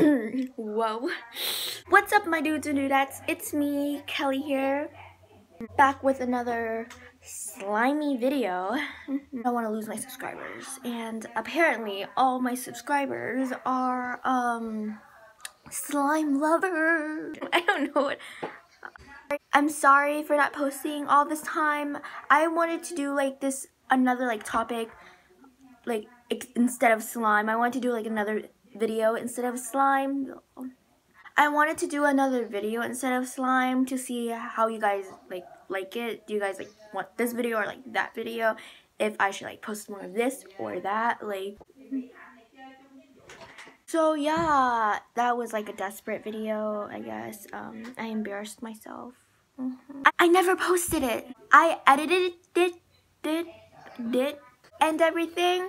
Whoa. What's up, my dudes and dudettes? It's me, Kelly here, back with another slimy video. I don't want to lose my subscribers, and apparently all my subscribers are, um, slime lovers. I don't know what... I'm sorry for not posting all this time. I wanted to do, like, this, another, like, topic, like, instead of slime. I wanted to do, like, another video instead of slime. I wanted to do another video instead of slime to see how you guys like like it. Do you guys like want this video or like that video? If I should like post more of this or that like so yeah, that was like a desperate video, I guess. Um, I embarrassed myself. Mm -hmm. I, I never posted it. I edited it, did, did, did, and everything.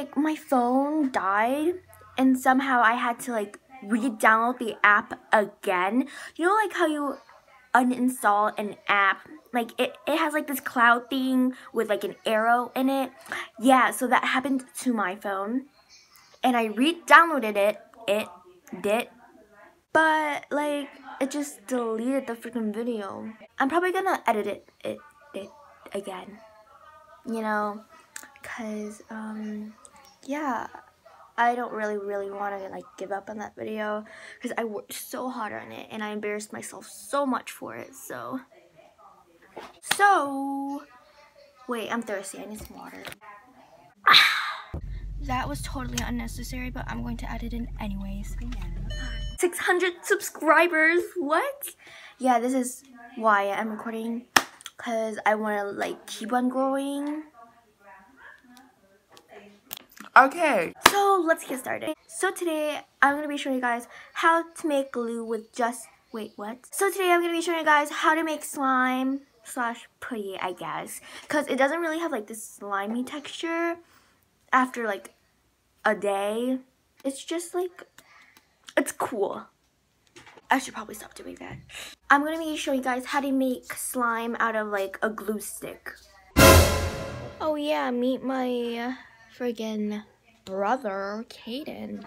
Like my phone died and somehow I had to like re-download the app again. You know like how you uninstall an app? Like it, it has like this cloud thing with like an arrow in it. Yeah so that happened to my phone and i re-downloaded it. It did. But like it just deleted the freaking video. I'm probably gonna edit it it, it again you know? Because um yeah. I don't really really want to like give up on that video because I worked so hard on it and I embarrassed myself so much for it so. So wait I'm thirsty. I need some water. That was totally unnecessary but I'm going to add it in anyways. 600 subscribers? What? Yeah this is why I'm recording because I want to like keep on growing Okay. So let's get started. So today I'm going to be showing you guys how to make glue with just, wait what? So today I'm going to be showing you guys how to make slime slash putty I guess. Because it doesn't really have like this slimy texture after like a day. It's just like, it's cool. I should probably stop doing that. I'm going to be showing you guys how to make slime out of like a glue stick. Oh yeah, meet my uh, friggin' brother, Caden.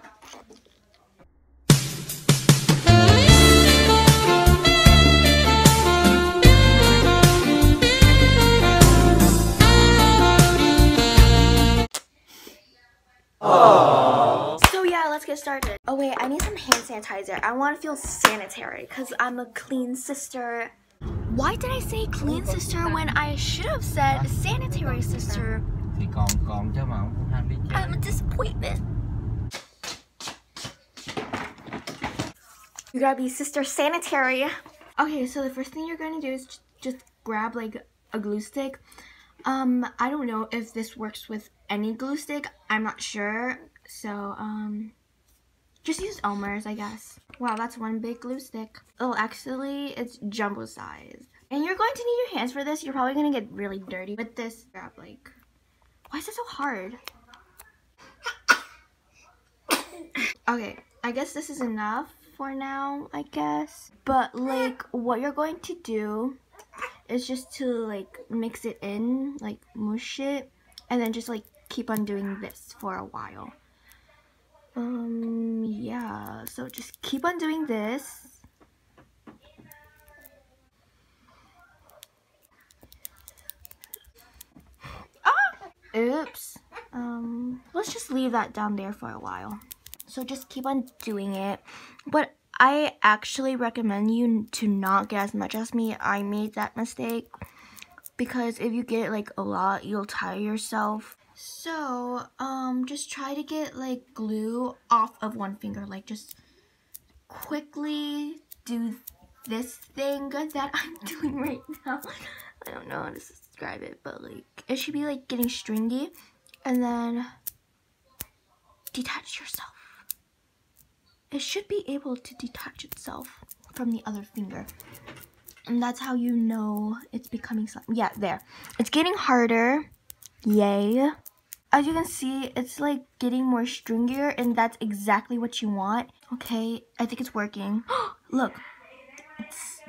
So yeah, let's get started. Oh wait, I need some hand sanitizer. I want to feel sanitary because I'm a clean sister. Why did I say clean sister when I should have said sanitary sister? Thì còn còn cho mà không ham đi chơi. I'm a disappointment. You gotta be sister sanitary. Okay, so the first thing you're gonna do is just grab like a glue stick. Um, I don't know if this works with any glue stick. I'm not sure. So, um, just use Elmer's, I guess. Wow, that's one big glue stick. Oh, actually, it's jumbo size. And you're going to need your hands for this. You're probably going to get really dirty with this. Grab, like, why is it so hard? okay, I guess this is enough for now, I guess. But like what you're going to do is just to like mix it in, like mush it, and then just like keep on doing this for a while. Um, yeah, so just keep on doing this. Oops. Um, let's just leave that down there for a while. So just keep on doing it. But I actually recommend you to not get as much as me. I made that mistake. Because if you get like a lot, you'll tire yourself. So, um, just try to get like glue off of one finger. Like just quickly do this thing that I'm doing right now. I don't know how to describe it, but like it should be like getting stringy and then detach yourself. It should be able to detach itself from the other finger. And that's how you know it's becoming slime. Yeah, there. It's getting harder. Yay. As you can see, it's like getting more stringier and that's exactly what you want. Okay, I think it's working. Look,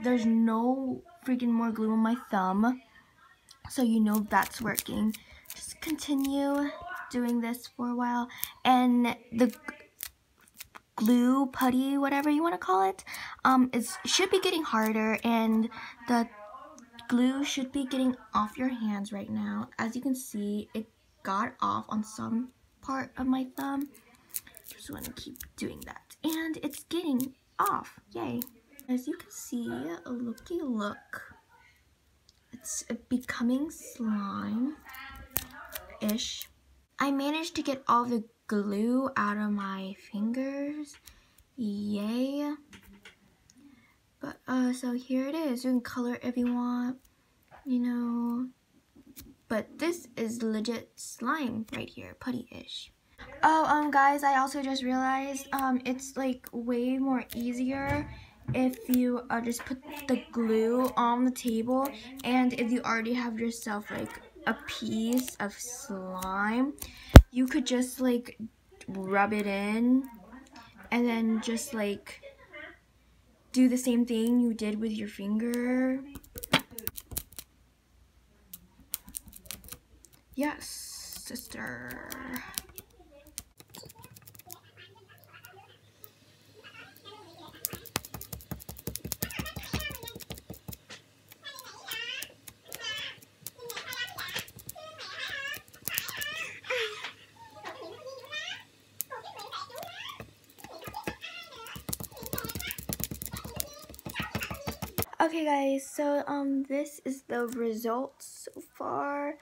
there's no freaking more glue on my thumb. So you know that's working. Just continue doing this for a while. And the glue putty whatever you want to call it um it should be getting harder and the glue should be getting off your hands right now as you can see it got off on some part of my thumb just want to keep doing that and it's getting off yay as you can see looky look it's becoming slime ish I managed to get all the glue out of my fingers. Yay. But, uh, so here it is. You can color if you want, you know. But this is legit slime right here, putty-ish. Oh, um, guys, I also just realized, um, it's, like, way more easier if you uh, just put the glue on the table and if you already have yourself, like, a piece of slime, you could just like rub it in and then just like do the same thing you did with your finger. Yes, sister. Okay guys, so um this is the results so far.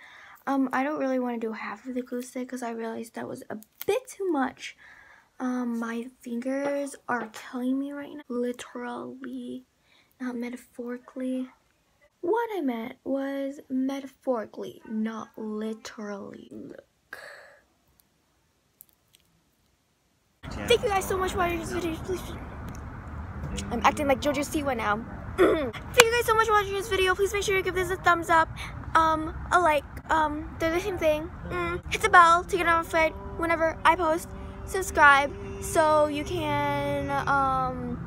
Um I don't really want to do half of the glue stick because I realized that was a bit too much. Um my fingers are killing me right now. Literally, not metaphorically. What I meant was metaphorically, not literally. Look. Thank you guys so much for watching this video. Please. I'm acting like JoJo Siwa now. Thank you guys so much for watching this video. Please make sure you give this a thumbs up, um, a like, um, they're the same thing. Mm, hit the bell to get notified whenever I post. Subscribe so you can, um,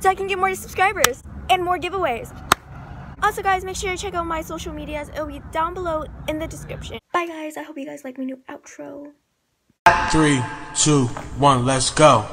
so I can get more subscribers and more giveaways. Also guys, make sure to check out my social medias. It'll be down below in the description. Bye guys, I hope you guys like my new outro. Three, two, one, let's go.